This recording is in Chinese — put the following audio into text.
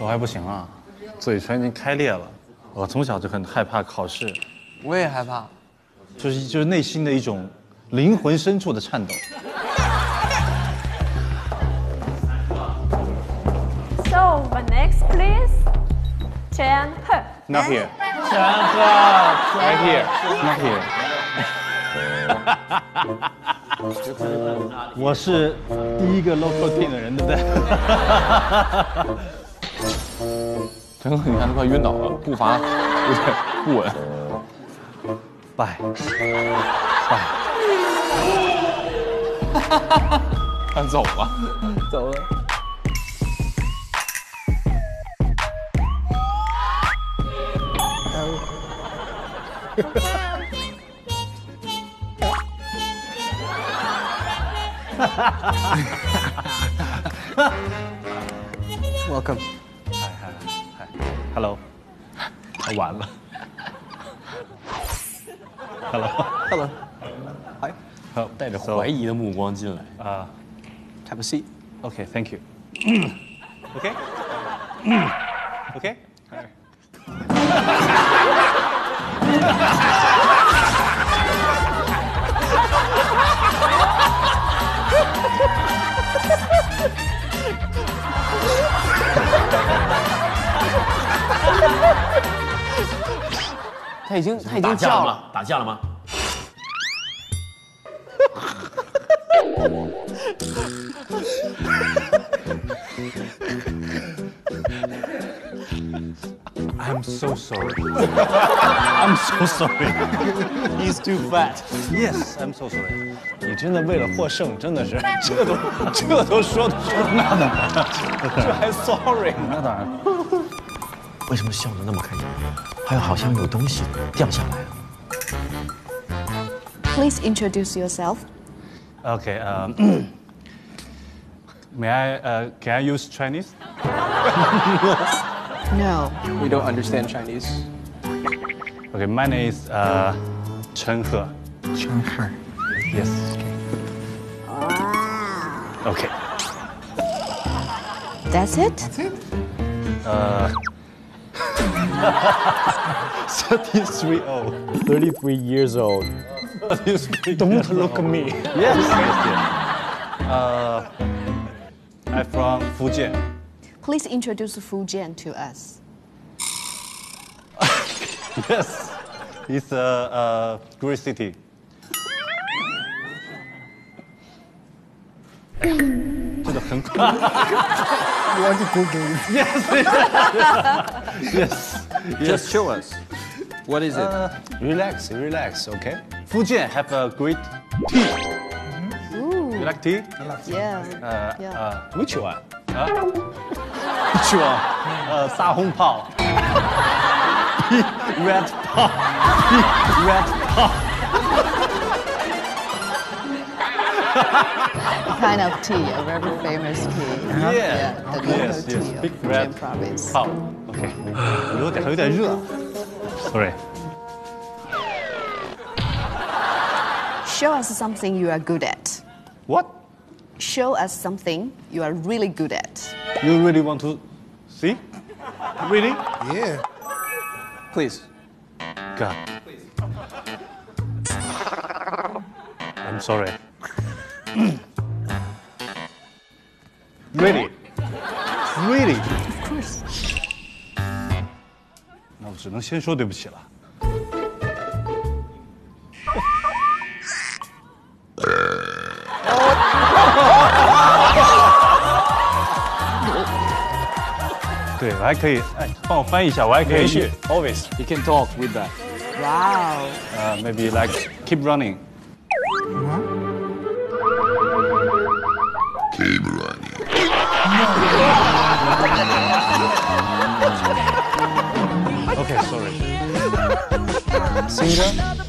我还不行啊，嘴唇已经开裂了。我从小就很害怕考试，我也害怕。就是就是内心的一种灵魂深处的颤抖。So the next, please. Chen He. Not here, 陈赫，right here, not here. 我是第一个 local team 的人，对不对？陈赫，你看都快晕倒了，步伐有点不稳。拜他走吧。走了。Welcome。嗨嗨嗨，Hello，啊完了，Hello，Hello。Hi。好，带着怀疑的目光进来。啊 Have a seat。，OK，Thank you。OK，OK，他已经他已经叫了。架了吗？打架了吗？I'm so sorry. I'm so sorry. He's too fat. Yes, I'm so sorry. 你真的为了获胜，真的是这都这都说得出，那当然，这还 sorry，那当然。为什么笑得那么开心？还有好像有东西掉下来了。Please introduce yourself. Okay, um, may I? Uh, can I use Chinese? No. We don't understand Chinese. Okay, my name is uh, Chen He. Chen He. Yes. Okay. That's it? Uh, 33 old. 33 years old. Don't look at me. Yes. yes, yes. Uh, I'm from Fujian. Please introduce Fujian to us. Yes. It's a, a great city. You want to cook it? Yes. yes. yes. Just show us. What is it? Uh, relax, relax, okay? Fujian have a great tea. Mm-hmm. Ooh. You like tea? Yeah. Uh, yeah. Uh, which one? Which one? Uh, Sa Hong Pao. red Pao. red Pao. kind of tea, a very famous tea. Yeah. the local Yes, tea yes. of Big Fujian red province. 炮 OK，有点有点热。Sorry. Show us something you are good at. What? Show us something you are really good at. You really want to see? Really? Yeah. Please. God. I'm sorry. Really? Really? Of course. 那我只能先说对不起了。对，我还可以，哎，帮我翻译一下，我还可以去 always，You can talk with that. Wow. uh, maybe like keep running. Okay, sorry. Singer.